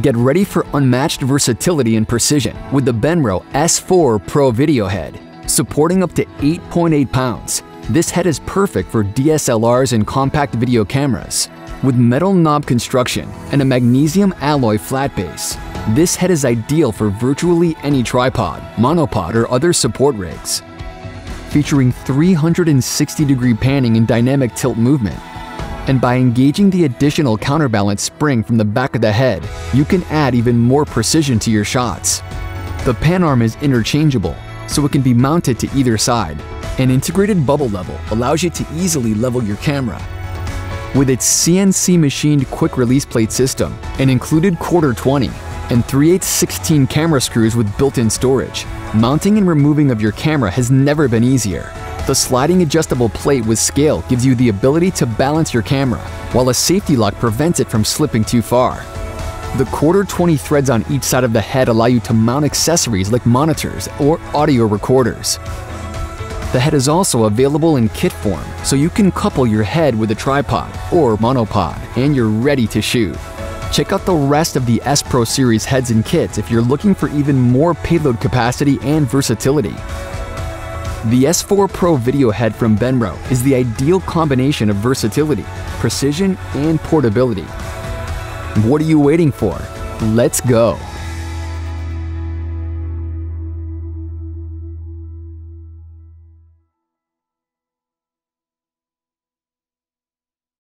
Get ready for unmatched versatility and precision with the Benro S4 Pro Video Head. Supporting up to 8.8 pounds, this head is perfect for DSLRs and compact video cameras. With metal knob construction and a magnesium alloy flat base, this head is ideal for virtually any tripod, monopod, or other support rigs. Featuring 360 degree panning and dynamic tilt movement, and by engaging the additional counterbalance spring from the back of the head, you can add even more precision to your shots. The pan arm is interchangeable, so it can be mounted to either side. An integrated bubble level allows you to easily level your camera. With its CNC machined quick release plate system, an included quarter 20, and 3 8 16 camera screws with built-in storage, mounting and removing of your camera has never been easier. The sliding adjustable plate with scale gives you the ability to balance your camera, while a safety lock prevents it from slipping too far. The quarter 20 threads on each side of the head allow you to mount accessories like monitors or audio recorders. The head is also available in kit form, so you can couple your head with a tripod or monopod and you're ready to shoot. Check out the rest of the S Pro series heads and kits if you're looking for even more payload capacity and versatility. The S4 Pro video head from Benro is the ideal combination of versatility, precision, and portability. What are you waiting for? Let's go!